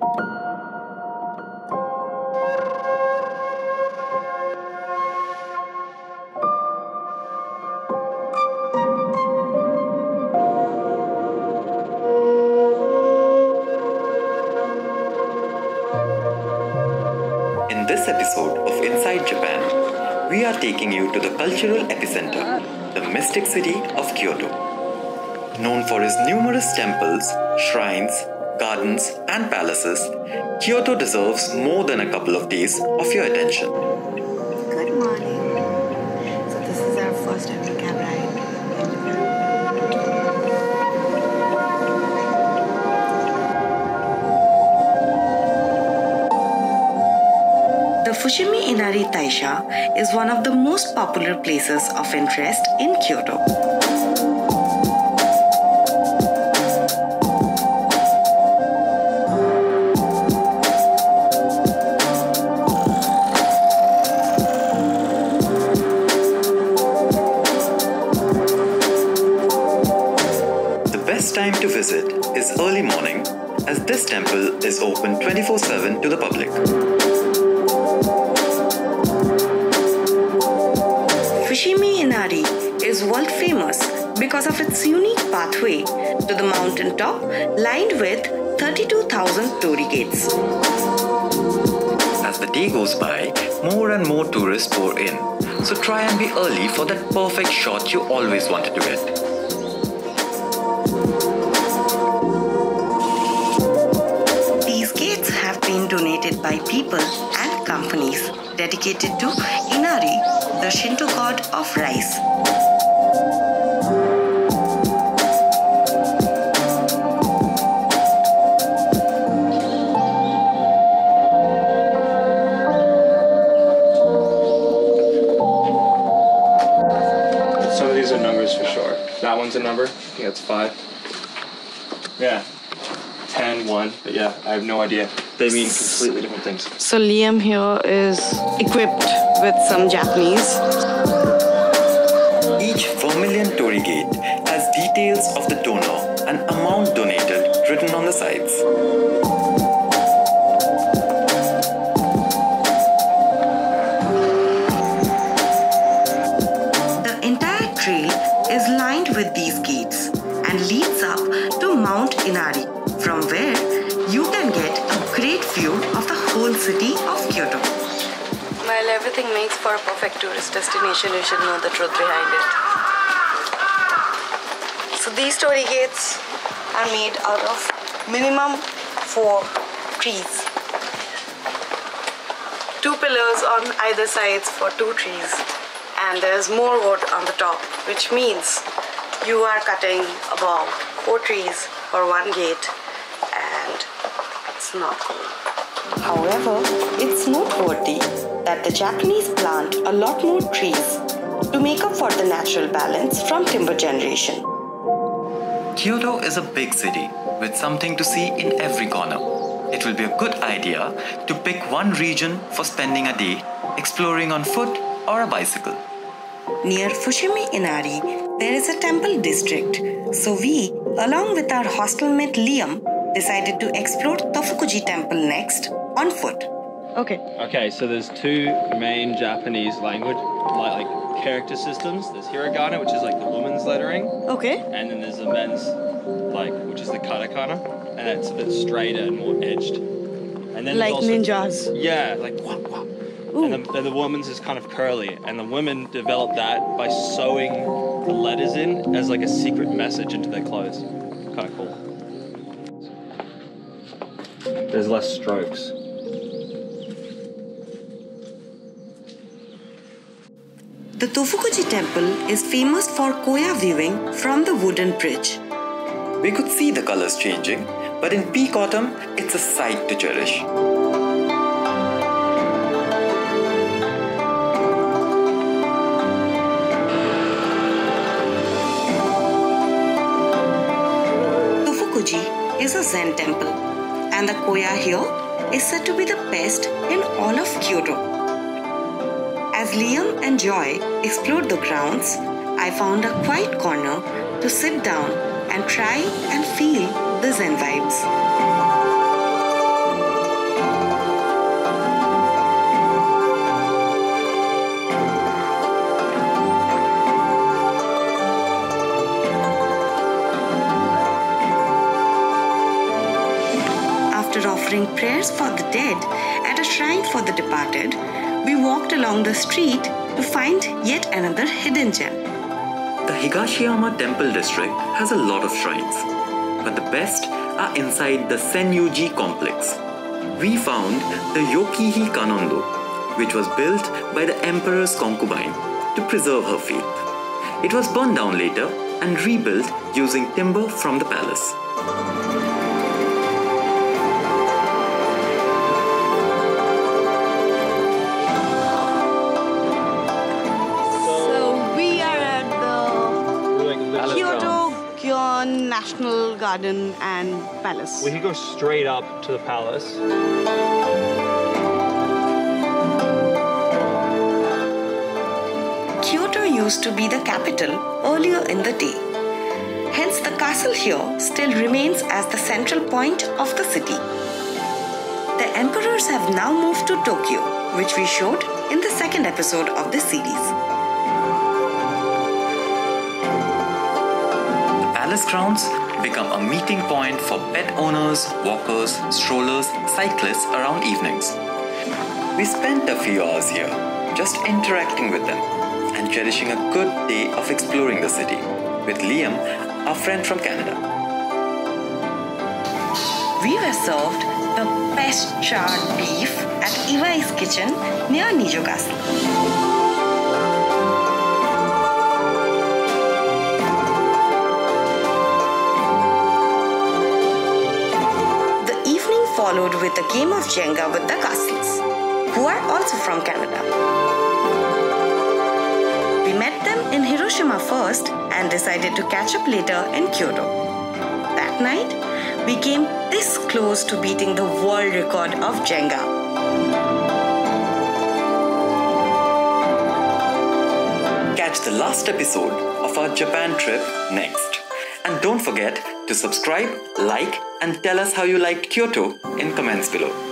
In this episode of Inside Japan, we are taking you to the cultural epicenter, the mystic city of Kyoto. Known for its numerous temples, shrines, gardens, and palaces, Kyoto deserves more than a couple of days of your attention. Good morning. So this is our first ever cab ride. The Fushimi Inari Taisha is one of the most popular places of interest in Kyoto. Early morning, as this temple is open 24 7 to the public. Fushimi Inari is world famous because of its unique pathway to the mountain top lined with 32,000 torii gates. As the day goes by, more and more tourists pour in, so try and be early for that perfect shot you always wanted to get. By people and companies dedicated to Inari, the Shinto god of rice. Some of these are numbers for sure. That one's a number. I think that's five. Yeah. 10, 1. But yeah, I have no idea. They mean completely different things. So Liam here is equipped with some Japanese. Each vermilion torii gate has details of the donor and amount donated written on the sides. The entire trail is lined with these gates and leads up to Mount Inari, everything makes for a perfect tourist destination, you should know the truth behind it. So these torii gates are made out of minimum four trees. Two pillars on either sides for two trees, and there's more wood on the top, which means you are cutting about four trees for one gate, and it's not cool. However, it's noteworthy that the Japanese plant a lot more trees to make up for the natural balance from timber generation. Kyoto is a big city with something to see in every corner. It will be a good idea to pick one region for spending a day exploring on foot or a bicycle. Near Fushimi Inari, there is a temple district, so we, along with our hostel mate Liam, decided to explore Tofukuji Temple next on foot. Okay. Okay, so there's two main Japanese language like, like character systems. There's hiragana, which is like the woman's lettering, Okay. and then there's the men's like which is the katakana, and it's a bit straighter and more edged. And then Like also- ninjas. Yeah, like wah, wah. And the, then the woman's is kind of curly, and the women developed that by sewing the letters in as like a secret message into their clothes. Kind of cool. There's less strokes. The Tofukuji Temple is famous for koyo viewing from the wooden bridge. We could see the colors changing, but in peak autumn, it's a sight to cherish. Tofukuji is a Zen temple, and the koyo here is said to be the best in all of Kyoto. As Liam and Joy explored the grounds, I found a quiet corner to sit down and try and feel the Zen vibes. After offering prayers for the dead at a shrine for the departed, we walked along the street to find yet another hidden gem. The Higashiyama Temple district has a lot of shrines, but the best are inside the Senyuji complex. We found the Yokihi Kanondo, which was built by the emperor's concubine to preserve her faith. It was burned down later and rebuilt using timber from the palace. National Garden and Palace. We could go straight up to the palace. Kyoto used to be the capital earlier in the day. Hence, the castle here still remains as the central point of the city. The emperors have now moved to Tokyo, which we showed in the second episode of this series. Palace grounds become a meeting point for pet owners, walkers, strollers, cyclists around evenings. We spent a few hours here just interacting with them and cherishing a good day of exploring the city with Liam, our friend from Canada. We were served the best charred beef at Iwai's kitchen near Nijo Castle. Followed with a game of Jenga with the castles, who are also from Canada. We met them in Hiroshima first and decided to catch up later in Kyoto. That night, we came this close to beating the world record of Jenga. Catch the last episode of our Japan trip next. And don't forget to subscribe, like, and tell us how you liked Kyoto in comments below.